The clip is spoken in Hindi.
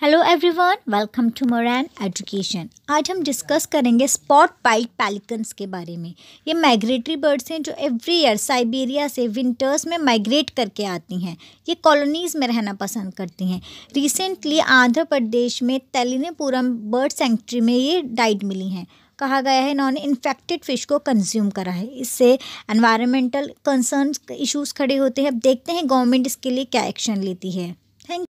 हेलो एवरीवन वेलकम टू मोरैन एजुकेशन आज हम डिस्कस करेंगे स्पॉट पाइट पैलिकन्स के बारे में। ये माइग्रेटरी बर्ड्स हैं जो एवरी ईयर साइबेरिया से विंटर्स में माइग्रेट करके आती हैं। ये कॉलोनीज़ में रहना पसंद करती हैं। रिसेंटली आंध्र प्रदेश में तेलिनेपुरम बर्ड सेंचुरी में ये डाइट मिली हैं। कहा गया है इन्होंने इन्फेक्टेड फ़िश को कंज्यूम करा है। इससे एनवायरमेंटल कंसर्न इश्यूज़ खड़े होते हैं। अब देखते हैं गवर्नमेंट इसके लिए क्या एक्शन लेती है। थैंक